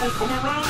Come around.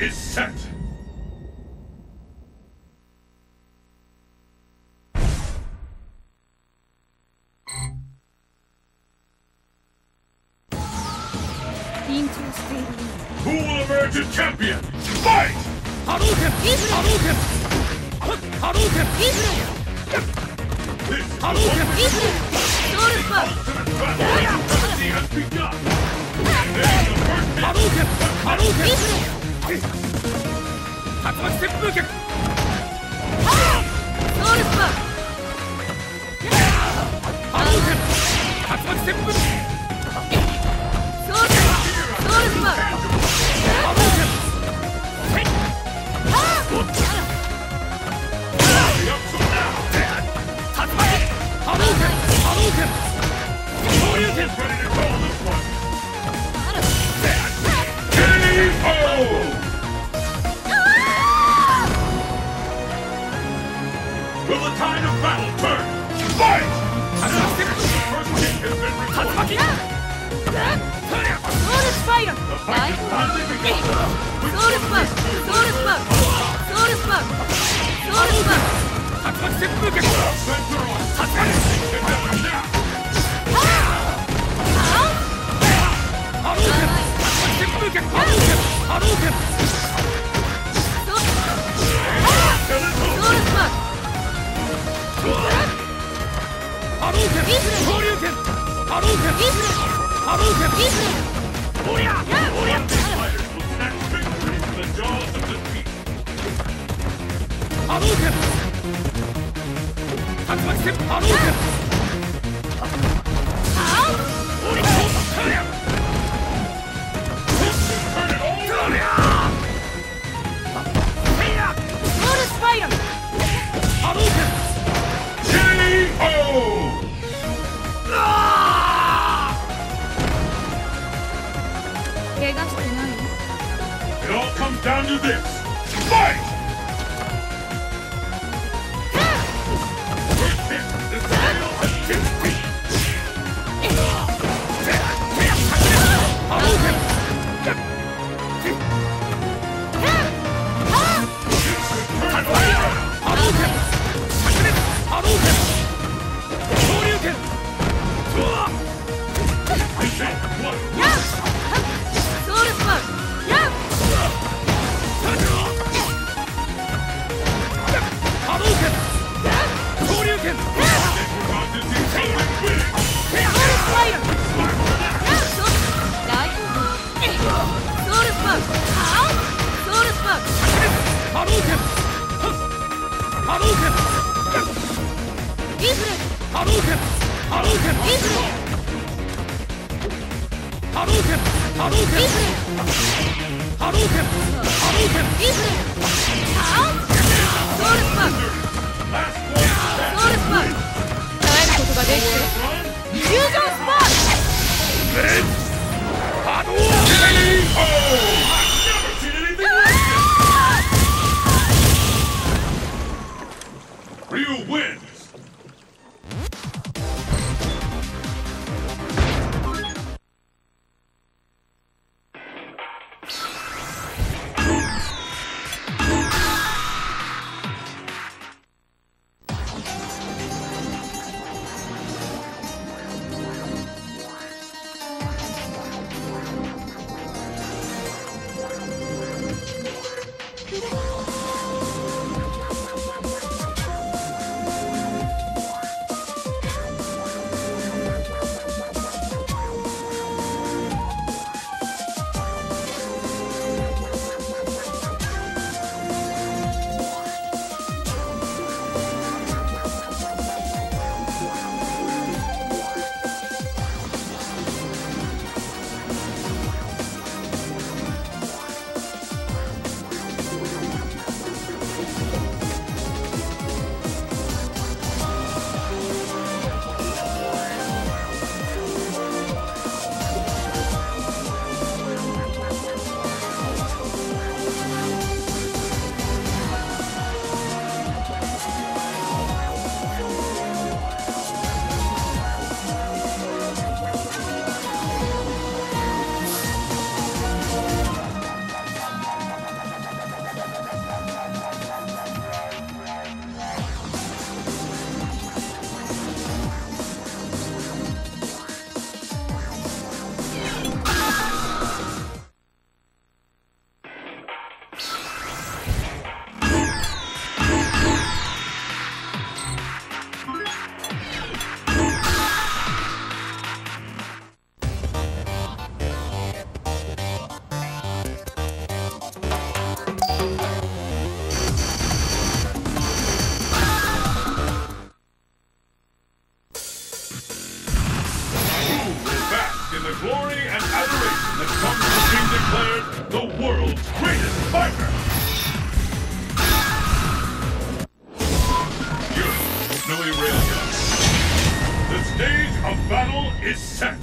is set. Who will emerge as champion? Fight! Hadouken, Hadouken, Hadouken, Hadouken, Hadouken, Hadouken, Hadouken, Hadouken. 竜巻旋風脚ノールスパン竜巻旋風そうだノールスパン竜巻波動拳波動拳昇竜拳ハローケン Hadouken! Takmak sim Hadouken! down to this. You win! Snowy Railgun. The stage of battle is set.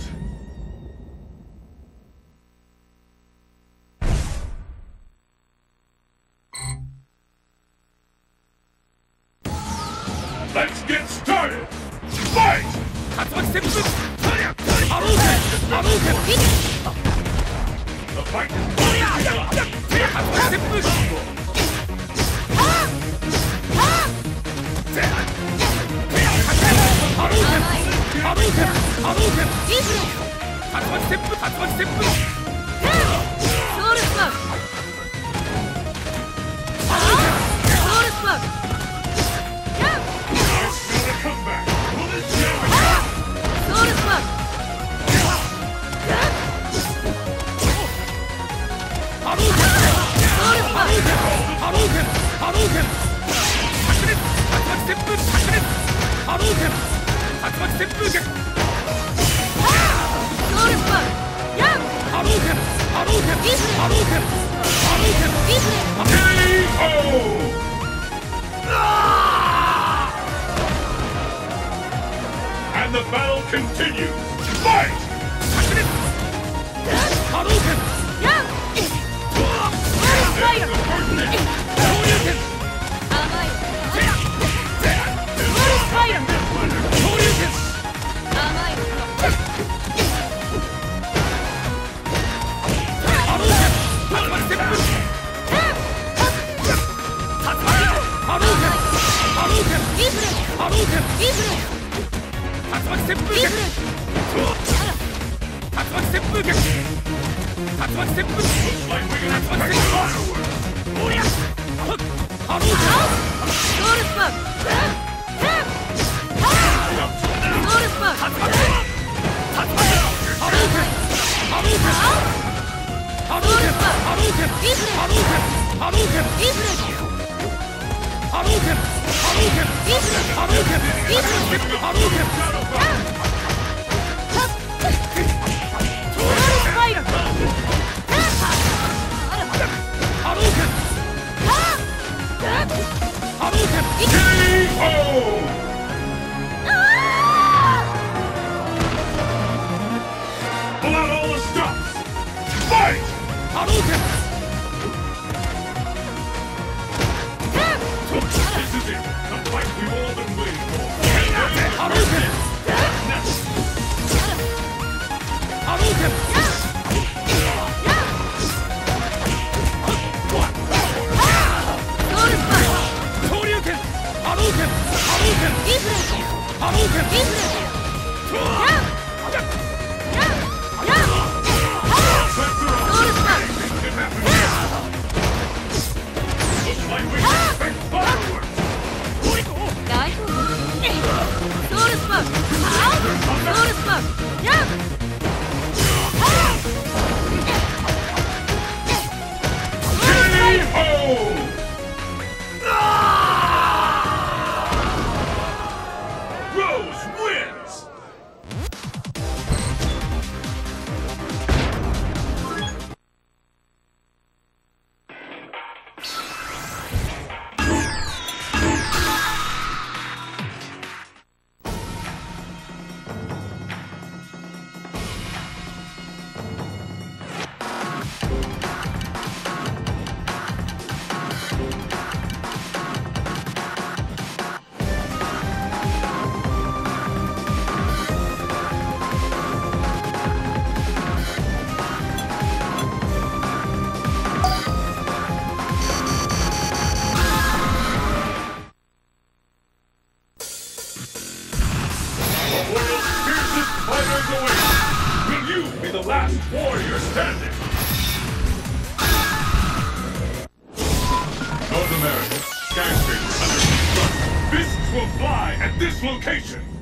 Location!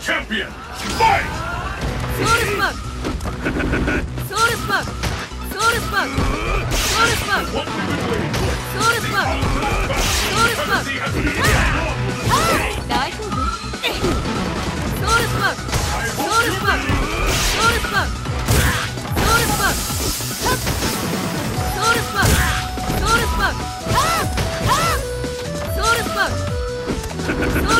Champion! Fight! Soda Smug! Soda Smug! Soda Smug! Soda Smug! What we've been waiting for! Soda Smug! Soda Smug! Soda Smug! Soda Smug! Soda Smug! Soda Smug! Soda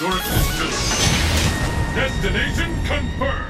Your. Destination confirmed.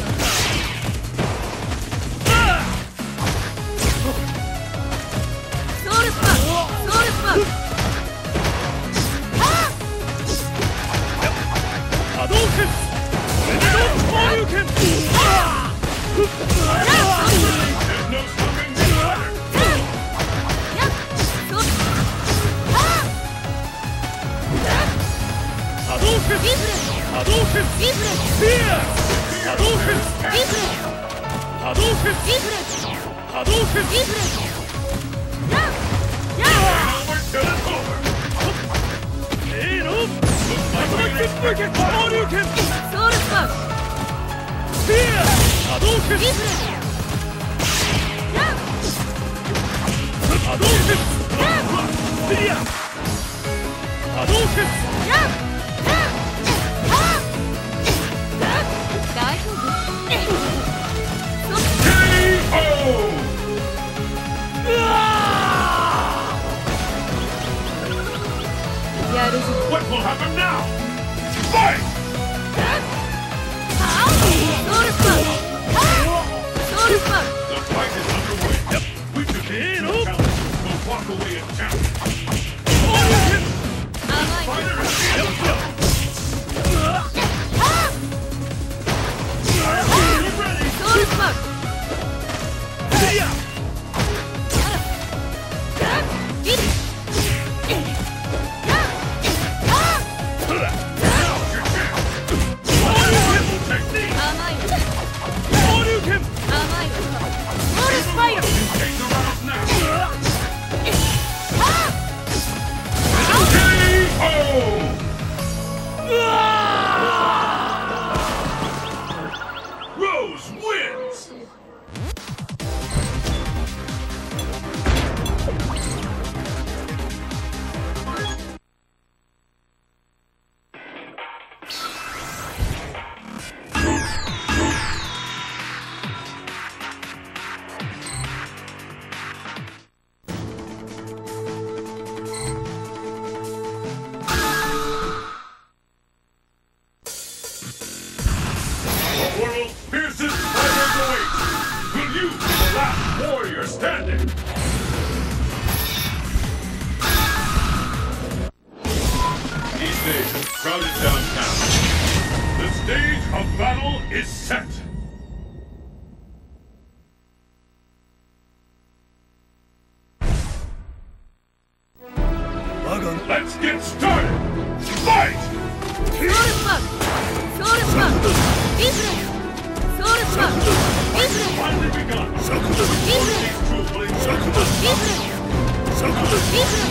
リフル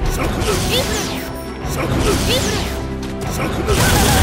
リフルリフルリフルリフル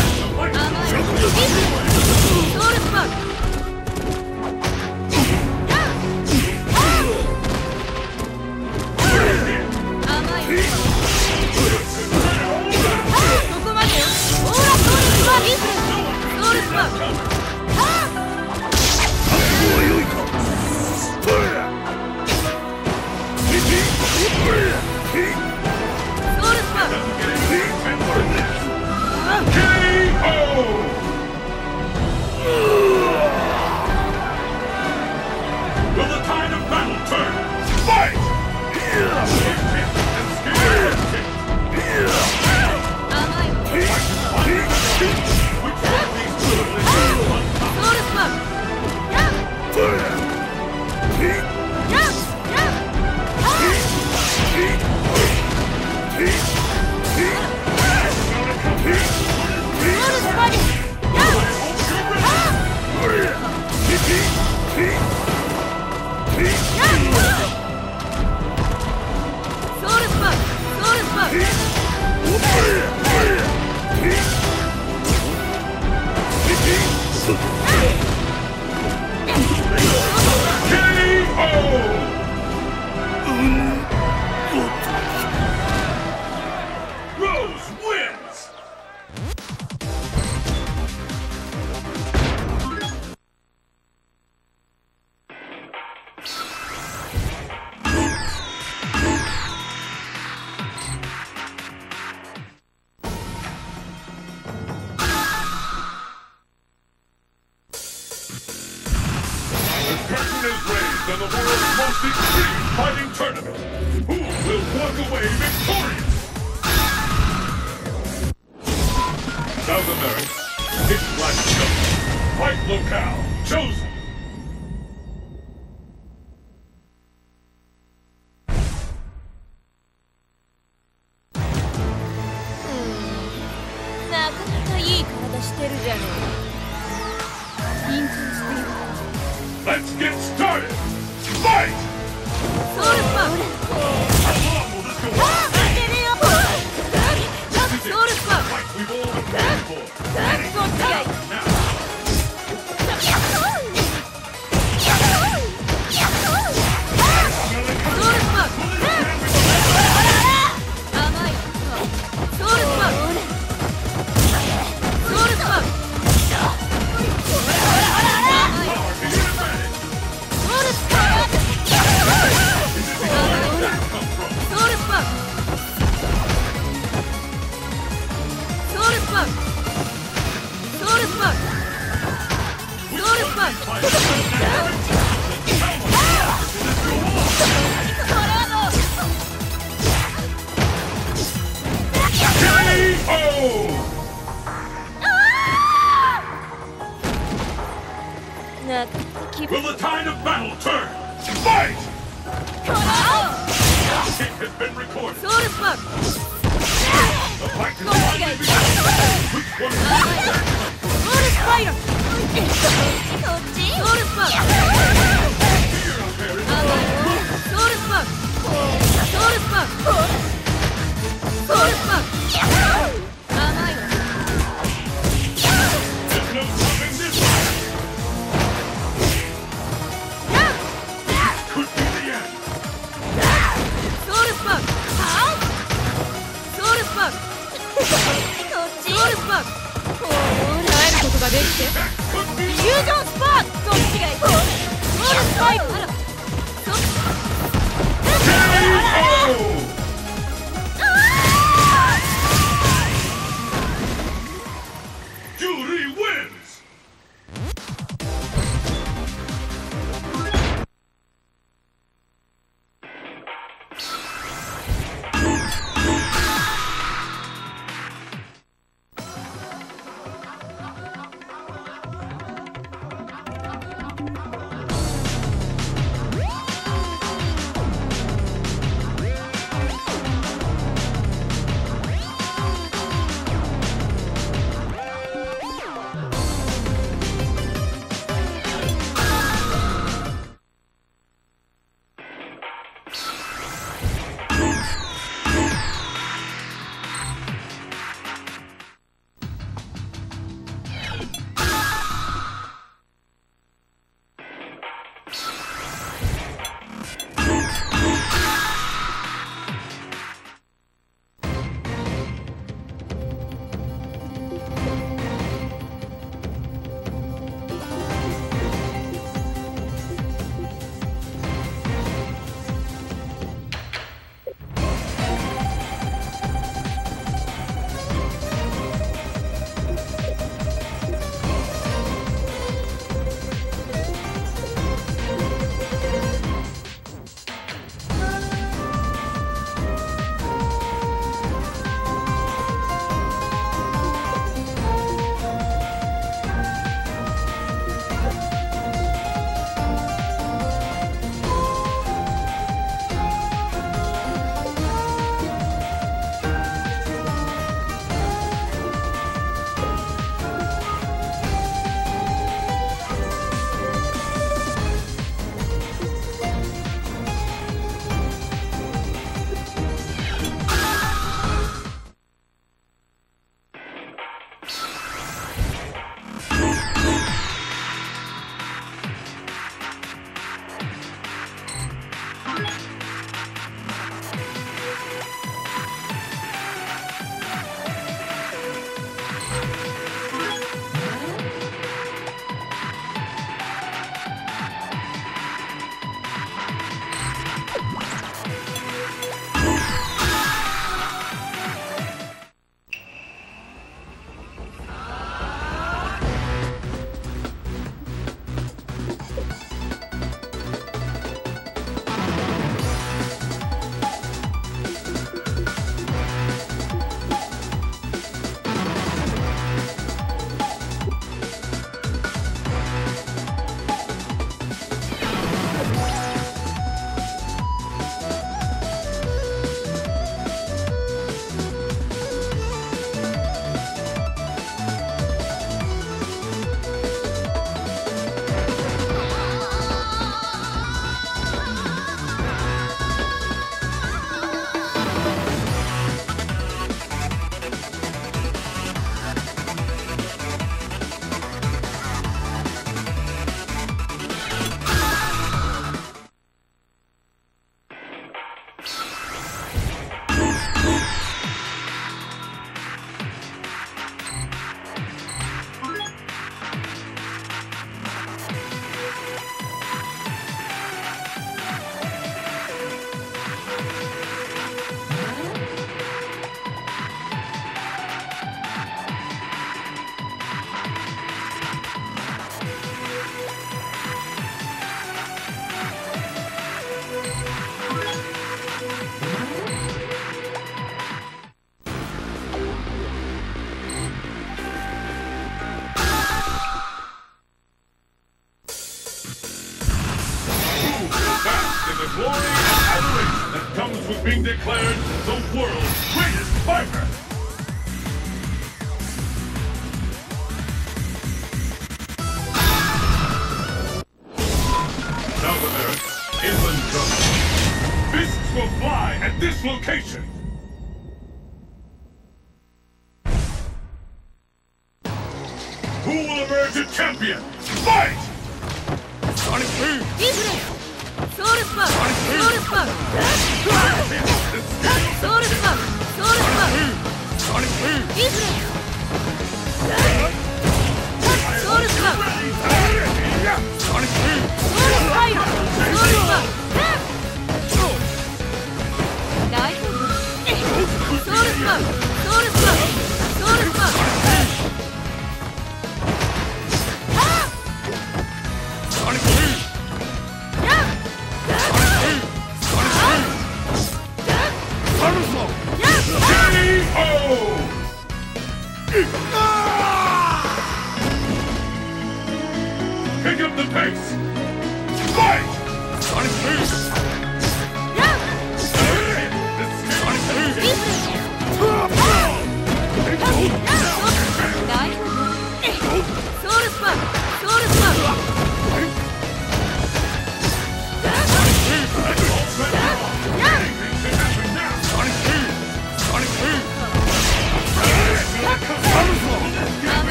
south of Earth. Fists will fly at this location! Who will emerge a champion? Fight! Sonic Boom! Sonic Boom! Sonic Boom! Sonic Boom! Sonic Boom! Sonic Boom! Sonic Boom! 大丈夫ソウルスマン